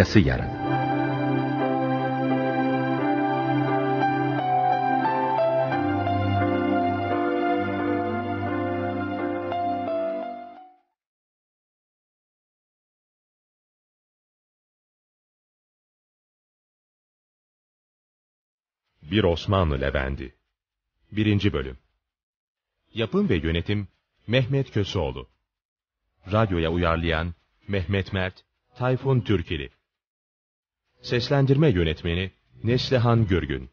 Arkası yarın. Bir Osmanlı Levendi 1. Bölüm Yapım ve Yönetim Mehmet Köseoğlu Radyoya uyarlayan Mehmet Mert Tayfun Türkili Seslendirme Yönetmeni Neslihan Gürgün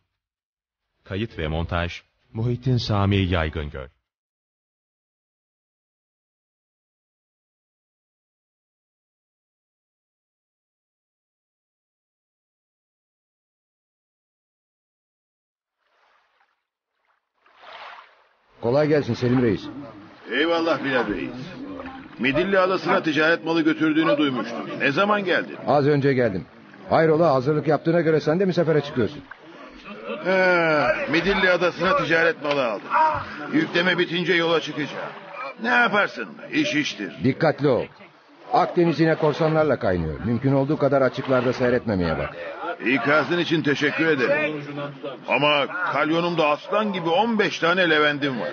Kayıt ve Montaj Muhittin Sami Yaygıngöl Kolay gelsin Selim Reis. Eyvallah Bilal Reis. Midilli Adası'na ticaret malı götürdüğünü duymuştum. Ne zaman geldin? Az önce geldim. Hayrola hazırlık yaptığına göre sen de mi sefere çıkıyorsun? He, Midilli Adası'na ticaret malı aldım. Yükleme bitince yola çıkacağım. Ne yaparsın? İş iştir. Dikkatli ol. Akdeniz yine korsanlarla kaynıyor. Mümkün olduğu kadar açıklarda seyretmemeye bak. İkazın için teşekkür ederim. Ama kalyonumda aslan gibi 15 tane levendim var.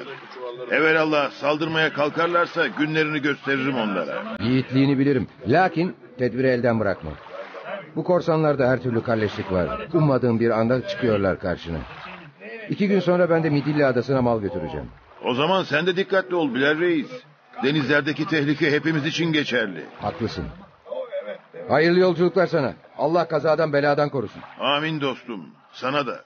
Evelallah saldırmaya kalkarlarsa günlerini gösteririm onlara. Yiğitliğini bilirim. Lakin tedbiri elden bırakma. Bu korsanlarda her türlü kalleşlik var. Ummadığın bir anda çıkıyorlar karşına. İki gün sonra ben de Midilli Adası'na mal götüreceğim. O zaman sen de dikkatli ol Bilal Reis. Denizlerdeki tehlike hepimiz için geçerli. Haklısın. Hayırlı yolculuklar sana. Allah kazadan beladan korusun. Amin dostum. Sana da.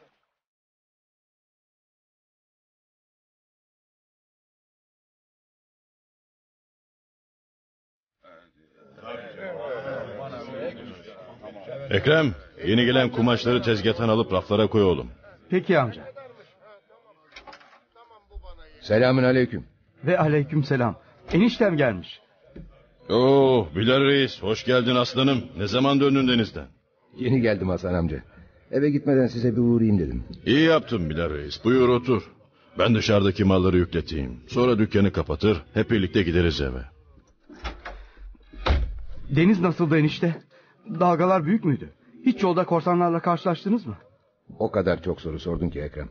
Ekrem, yeni gelen kumaşları tezgahtan alıp raflara koy oğlum. Peki amca. Selamün aleyküm. Ve aleyküm selam. Eniştem gelmiş. Oo, Bilal Reis, hoş geldin aslanım. Ne zaman döndün denizden? Yeni geldim Hasan amca. Eve gitmeden size bir uğrayayım dedim. İyi yaptın Bilal Reis, buyur otur. Ben dışarıdaki malları yükleteyim. Sonra dükkanı kapatır, hep birlikte gideriz eve. Deniz nasıldı enişte? Dalgalar büyük müydü? Hiç yolda korsanlarla karşılaştınız mı? O kadar çok soru sordun ki Ekrem.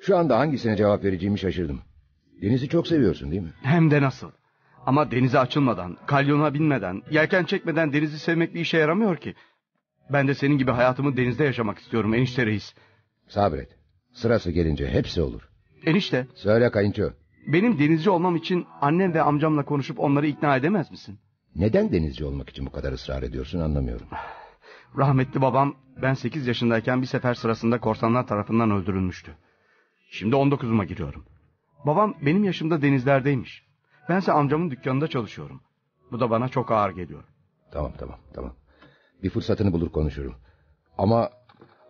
Şu anda hangisine cevap vereceğimi şaşırdım. Denizi çok seviyorsun değil mi? Hem de nasıl. Ama denize açılmadan, kalyona binmeden, yelken çekmeden denizi sevmek bir işe yaramıyor ki. Ben de senin gibi hayatımı denizde yaşamak istiyorum enişte reis. Sabret. Sırası gelince hepsi olur. Enişte, Söyle kayınço. benim denizci olmam için annem ve amcamla konuşup onları ikna edemez misin? Neden denizci olmak için bu kadar ısrar ediyorsun anlamıyorum. Rahmetli babam ben 8 yaşındayken bir sefer sırasında korsanlar tarafından öldürülmüştü. Şimdi 19'uma giriyorum. Babam benim yaşımda denizlerdeymiş. Bense amcamın dükkanında çalışıyorum. Bu da bana çok ağır geliyor. Tamam tamam tamam. Bir fırsatını bulur konuşurum. Ama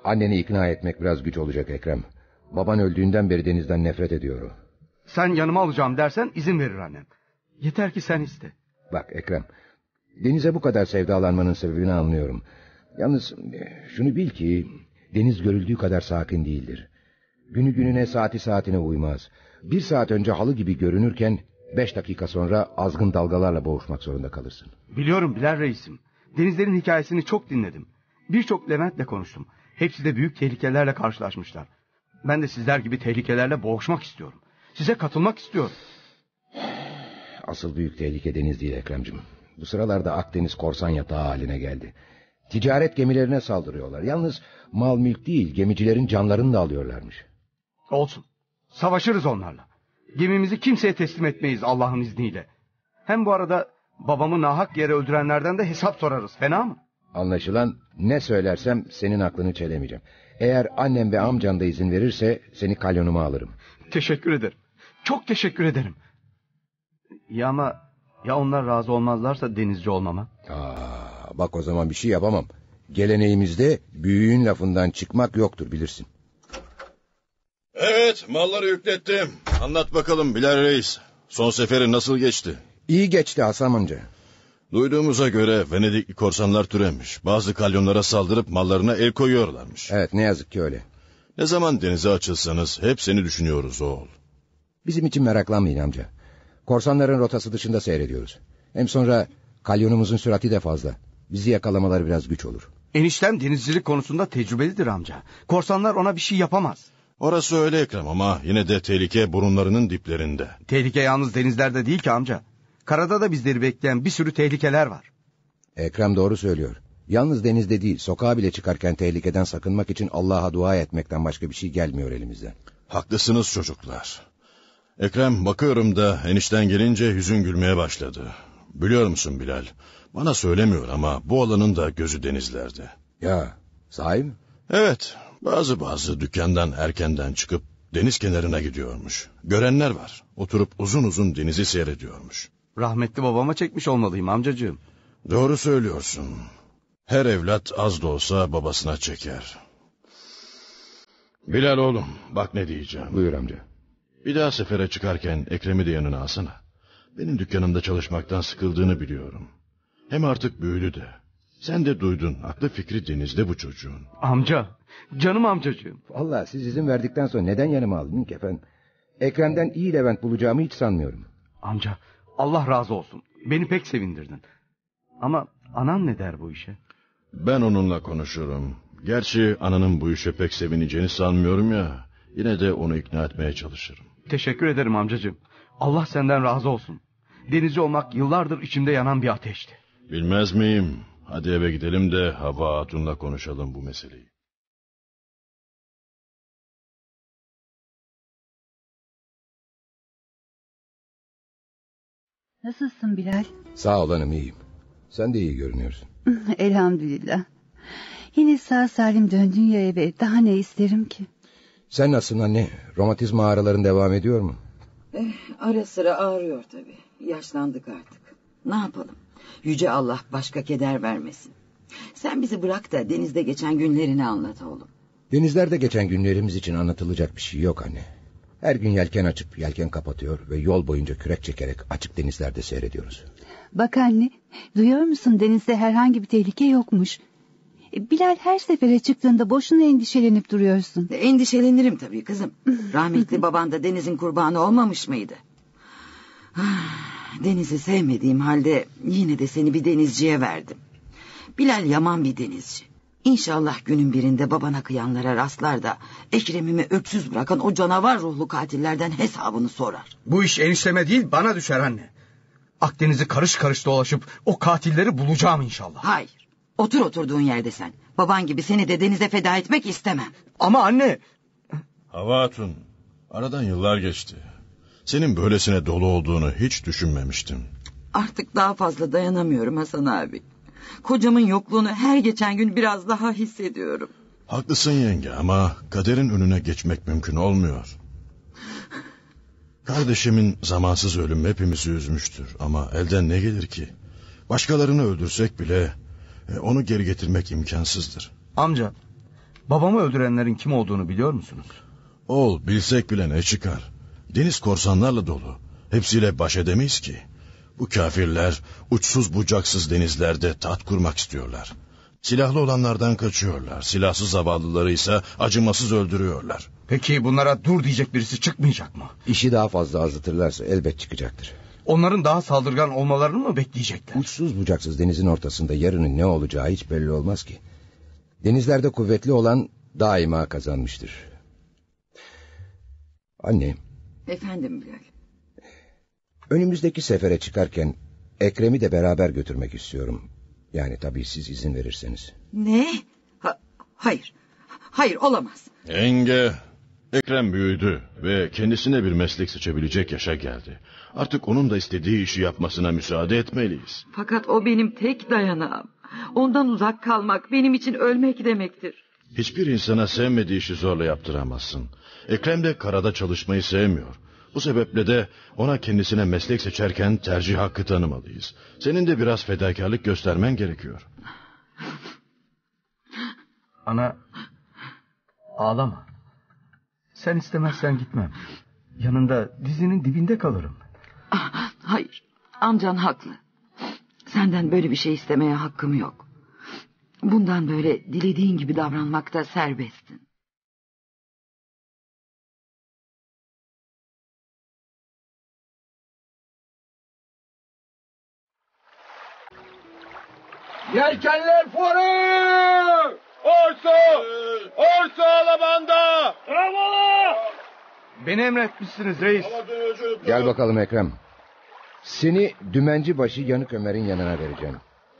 anneni ikna etmek biraz güç olacak Ekrem. Baban öldüğünden beri denizden nefret ediyor o. Sen yanıma alacağım dersen izin verir annem. Yeter ki sen iste. Bak Ekrem, denize bu kadar sevdalanmanın sebebini anlıyorum. Yalnız e, şunu bil ki deniz görüldüğü kadar sakin değildir. Günü gününe saati saatine uymaz. Bir saat önce halı gibi görünürken beş dakika sonra azgın dalgalarla boğuşmak zorunda kalırsın. Biliyorum Bilal reisim. Denizlerin hikayesini çok dinledim. Birçok Levent'le konuştum. Hepsi de büyük tehlikelerle karşılaşmışlar. Ben de sizler gibi tehlikelerle boğuşmak istiyorum. Size katılmak istiyorum. Asıl büyük tehlike deniz değil Ekrem'cim. Bu sıralarda Akdeniz korsan yatağı haline geldi. Ticaret gemilerine saldırıyorlar. Yalnız mal mülk değil gemicilerin canlarını da alıyorlarmış. Olsun. Savaşırız onlarla. Gemimizi kimseye teslim etmeyiz Allah'ın izniyle. Hem bu arada babamı nahak yere öldürenlerden de hesap sorarız. Fena mı? Anlaşılan ne söylersem senin aklını çelemeyeceğim. Eğer annem ve amcan da izin verirse seni kalyonuma alırım. Teşekkür ederim. Çok teşekkür ederim. Ya ama ya onlar razı olmazlarsa denizci olmama? Aa, bak o zaman bir şey yapamam. Geleneğimizde büyüğün lafından çıkmak yoktur bilirsin. Evet, malları yüklettim. Anlat bakalım Bilal Reis. Son seferi nasıl geçti? İyi geçti Hasan amca. Duyduğumuza göre Venedikli korsanlar türemiş. Bazı kalyonlara saldırıp mallarına el koyuyorlarmış. Evet ne yazık ki öyle. Ne zaman denize açılsanız hep seni düşünüyoruz oğul. Bizim için meraklanmayın amca. Korsanların rotası dışında seyrediyoruz. Hem sonra kalyonumuzun sürati de fazla. Bizi yakalamaları biraz güç olur. Eniştem denizcilik konusunda tecrübelidir amca. Korsanlar ona bir şey yapamaz. Orası öyle Ekrem ama yine de tehlike burunlarının diplerinde. Tehlike yalnız denizlerde değil ki amca. Karada da bizleri bekleyen bir sürü tehlikeler var. Ekrem doğru söylüyor. Yalnız denizde değil, sokağa bile çıkarken tehlikeden sakınmak için Allah'a dua etmekten başka bir şey gelmiyor elimizden. Haklısınız çocuklar. Ekrem bakıyorum da enişten gelince yüzün gülmeye başladı. Biliyor musun Bilal? Bana söylemiyor ama bu alanın da gözü denizlerde. Ya, sahi mi? Evet, bazı bazı dükkandan erkenden çıkıp deniz kenarına gidiyormuş. Görenler var. Oturup uzun uzun denizi seyrediyormuş. Rahmetli babama çekmiş olmalıyım amcacığım. Doğru söylüyorsun. Her evlat az da olsa babasına çeker. Bilal oğlum, bak ne diyeceğim. Buyur amca. Bir daha sefere çıkarken Ekrem'i de yanına alsana. Benim dükkanımda çalışmaktan sıkıldığını biliyorum. Hem artık büyüdü de. Sen de duydun, aklı fikri denizde bu çocuğun. Amca, canım amcacığım. Vallahi siz izin verdikten sonra neden yanıma aldın ki efendim? Ekrem'den iyi Levent bulacağımı hiç sanmıyorum. Amca, Allah razı olsun. Beni pek sevindirdin. Ama anan ne der bu işe? Ben onunla konuşurum. Gerçi ananın bu işe pek sevineceğini sanmıyorum ya. Yine de onu ikna etmeye çalışırım. Teşekkür ederim amcacığım. Allah senden razı olsun. Denizci olmak yıllardır içimde yanan bir ateşti. Bilmez miyim? Hadi eve gidelim de Hava Hatun'la konuşalım bu meseleyi. Nasılsın Bilal? Sağ ol hanım iyiyim. Sen de iyi görünüyorsun. Elhamdülillah. Yine sağ salim döndün ya eve. Daha ne isterim ki? Sen nasılsın anne? Romatizma ağrıların devam ediyor mu? Eh, ara sıra ağrıyor tabii. Yaşlandık artık. Ne yapalım? Yüce Allah başka keder vermesin. Sen bizi bırak da denizde geçen günlerini anlat oğlum. Denizlerde geçen günlerimiz için anlatılacak bir şey yok anne. Her gün yelken açıp yelken kapatıyor ve yol boyunca kürek çekerek açık denizlerde seyrediyoruz. Bak anne, duyuyor musun denizde herhangi bir tehlike yokmuş. Bilal her sefere çıktığında boşuna endişelenip duruyorsun. Endişelenirim tabii kızım. Rahmetli baban da denizin kurbanı olmamış mıydı? Denizi sevmediğim halde yine de seni bir denizciye verdim. Bilal yaman bir denizci. İnşallah günün birinde babana kıyanlara rastlar da Ekrem'imi öksüz bırakan o canavar ruhlu katillerden hesabını sorar. Bu iş enişteme değil bana düşer anne. Akdeniz'i karış karış dolaşıp o katilleri bulacağım inşallah. Hayır. Otur oturduğun yerde sen. Baban gibi seni de denize feda etmek istemem. Ama anne... Hava Hatun, aradan yıllar geçti. Senin böylesine dolu olduğunu hiç düşünmemiştim. Artık daha fazla dayanamıyorum Hasan abi. Kocamın yokluğunu her geçen gün biraz daha hissediyorum. Haklısın yenge ama kaderin önüne geçmek mümkün olmuyor. Kardeşimin zamansız ölümü hepimizi üzmüştür ama elden ne gelir ki? Başkalarını öldürsek bile onu geri getirmek imkansızdır. Amca, babamı öldürenlerin kim olduğunu biliyor musunuz? Ol bilsek bile ne çıkar? Deniz korsanlarla dolu. Hepsiyle baş edemeyiz ki. Bu kafirler uçsuz bucaksız denizlerde tat kurmak istiyorlar. Silahlı olanlardan kaçıyorlar. Silahsız zavallıları ise acımasız öldürüyorlar. Peki bunlara dur diyecek birisi çıkmayacak mı? İşi daha fazla azıtırlarsa elbet çıkacaktır. Onların daha saldırgan olmalarını mı bekleyecekler? Uçsuz bucaksız denizin ortasında yarının ne olacağı hiç belli olmaz ki. Denizlerde kuvvetli olan daima kazanmıştır. Anne, Efendim Bilal. önümüzdeki sefere çıkarken Ekrem'i de beraber götürmek istiyorum. Yani tabii siz izin verirseniz. Ne? Ha- hayır. Hayır olamaz. Enge, Ekrem büyüdü ve kendisine bir meslek seçebilecek yaşa geldi. Artık onun da istediği işi yapmasına müsaade etmeliyiz. Fakat o benim tek dayanağım. Ondan uzak kalmak benim için ölmek demektir. Hiçbir insana sevmediği işi zorla yaptıramazsın. Ekrem de karada çalışmayı sevmiyor. Bu sebeple de ona kendisine meslek seçerken tercih hakkı tanımalıyız. Senin de biraz fedakarlık göstermen gerekiyor. Ana, ağlama. Sen istemezsen gitmem. Yanında dizinin dibinde kalırım. Ah, hayır. Amcan haklı. Senden böyle bir şey istemeye hakkım yok. Bundan böyle dilediğin gibi davranmakta serbestsin. Yelkenler fora! Orta! Orta alabanda! Bravo! Beni emretmişsiniz reis. Gel bakalım Ekrem. Seni dümenci başı Yanık Ömer'in yanına vereceğim.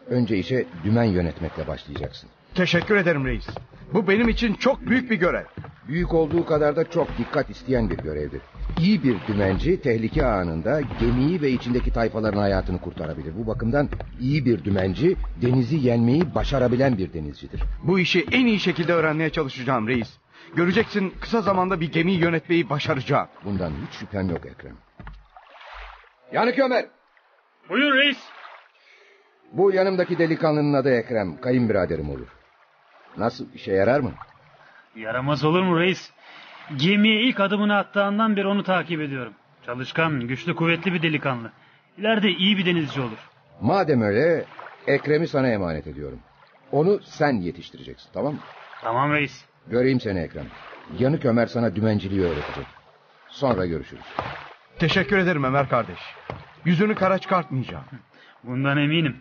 Önce işe dümen yönetmekle başlayacaksın. Teşekkür ederim reis. Bu benim için çok büyük bir görev. Büyük olduğu kadar da çok dikkat isteyen bir görevdir. İyi bir dümenci tehlike anında gemiyi ve içindeki tayfaların hayatını kurtarabilir. Bu bakımdan iyi bir dümenci denizi yenmeyi başarabilen bir denizcidir. Bu işi en iyi şekilde öğrenmeye çalışacağım reis. Göreceksin kısa zamanda bir gemiyi yönetmeyi başaracağım. Bundan hiç şüphem yok Ekrem. Yanık Ömer. Buyur reis. Bu yanımdaki delikanlının adı Ekrem. Kayınbiraderim olur. Nasıl işe yarar mı? Yaramaz olur mu reis? Gemiye ilk adımını attığından beri onu takip ediyorum. Çalışkan, güçlü, kuvvetli bir delikanlı. İleride iyi bir denizci olur. Madem öyle Ekrem'i sana emanet ediyorum. Onu sen yetiştireceksin tamam mı? Tamam reis. Göreyim seni Ekrem. Yanık Ömer sana dümenciliği öğretecek. Sonra görüşürüz. Teşekkür ederim Ömer kardeş. Yüzünü kara çıkartmayacağım. Bundan eminim.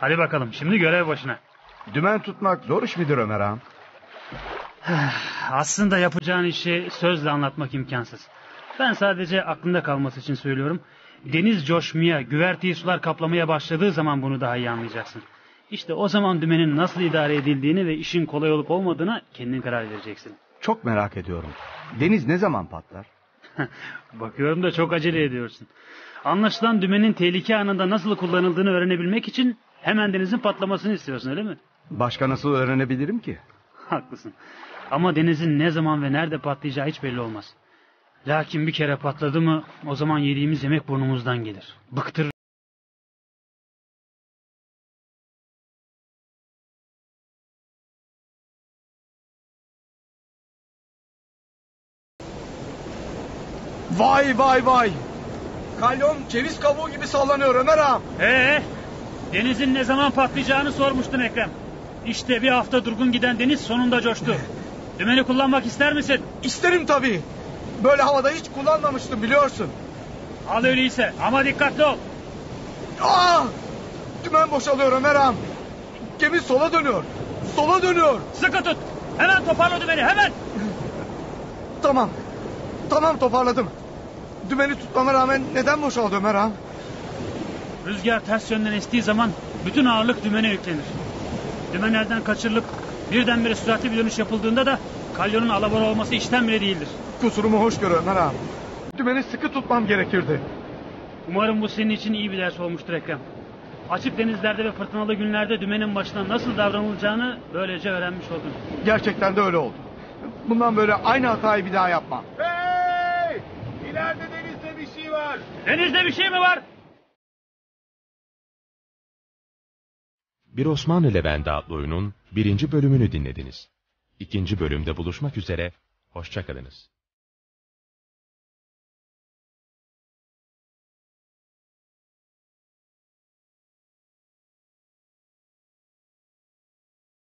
Hadi bakalım şimdi görev başına. Dümen tutmak zor iş midir Ömer ağam? Aslında yapacağın işi sözle anlatmak imkansız. Ben sadece aklında kalması için söylüyorum. Deniz coşmaya, güverteyi sular kaplamaya başladığı zaman bunu daha iyi anlayacaksın. İşte o zaman dümenin nasıl idare edildiğini ve işin kolay olup olmadığına kendin karar vereceksin. Çok merak ediyorum. Deniz ne zaman patlar? Bakıyorum da çok acele ediyorsun. Anlaşılan dümenin tehlike anında nasıl kullanıldığını öğrenebilmek için hemen denizin patlamasını istiyorsun öyle mi? Başka nasıl öğrenebilirim ki? Haklısın. Ama denizin ne zaman ve nerede patlayacağı hiç belli olmaz. Lakin bir kere patladı mı o zaman yediğimiz yemek burnumuzdan gelir. Bıktırır. Vay vay vay. Kalyon ceviz kabuğu gibi sallanıyor Ömer ağam. Ee, denizin ne zaman patlayacağını sormuştun Ekrem. İşte bir hafta durgun giden deniz sonunda coştu. Dümeni kullanmak ister misin? İsterim tabii. Böyle havada hiç kullanmamıştım biliyorsun. Al öyleyse ama dikkatli ol. Aa! Dümen boşalıyor Ömer ağam. Gemi sola dönüyor. Sola dönüyor. Sıkı tut. Hemen toparla dümeni hemen. Tamam. Tamam toparladım. Dümeni tutmama rağmen neden boşaldı Ömer ağam? Rüzgar ters yönden estiği zaman bütün ağırlık dümene yüklenir. Dümen elden kaçırılıp birdenbire süratli bir dönüş yapıldığında da kalyonun alabora olması işten bile değildir. Kusurumu hoş gör Ömer ağam. Dümeni sıkı tutmam gerekirdi. Umarım bu senin için iyi bir ders olmuştur Ekrem. Açık denizlerde ve fırtınalı günlerde dümenin başına nasıl davranılacağını böylece öğrenmiş oldun. Gerçekten de öyle oldu. Bundan böyle aynı hatayı bir daha yapmam. Hey! İleride denizde bir şey var. Denizde bir şey mi var? Bir Osmanlı Levent'i adlı oyunun birinci bölümünü dinlediniz. İkinci bölümde buluşmak üzere, hoşçakalınız.